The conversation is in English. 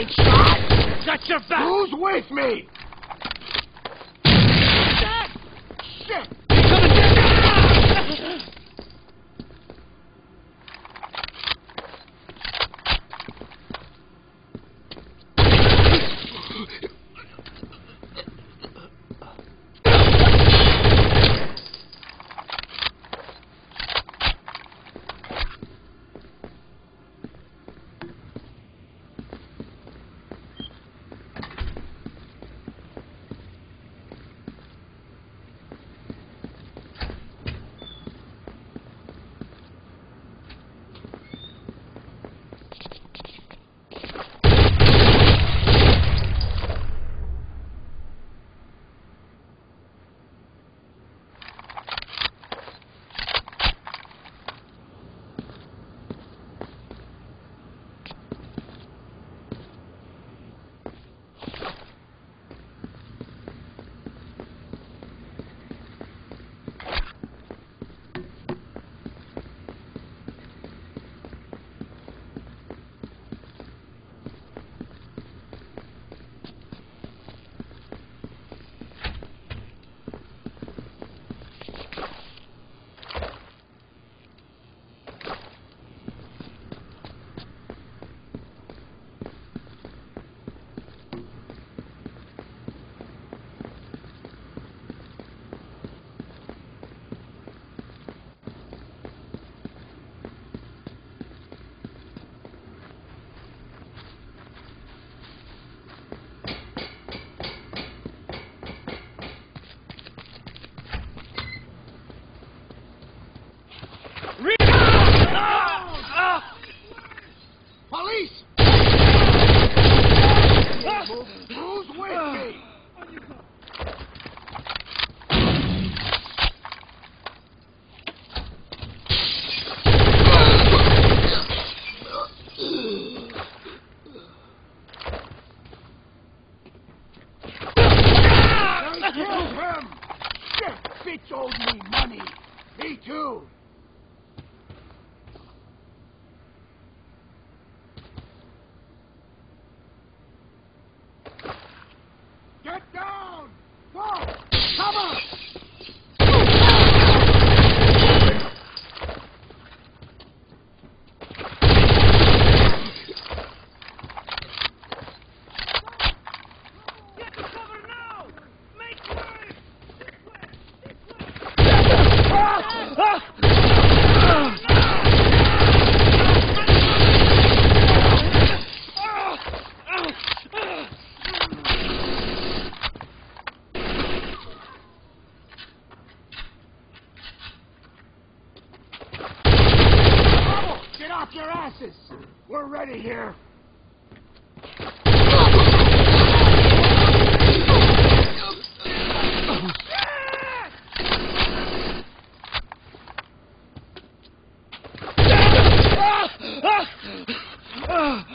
getting shot! Got your back! Who's with me? Dad! Shit! Coming down! Me money! Me too! Get off your asses! We're ready here! Ugh.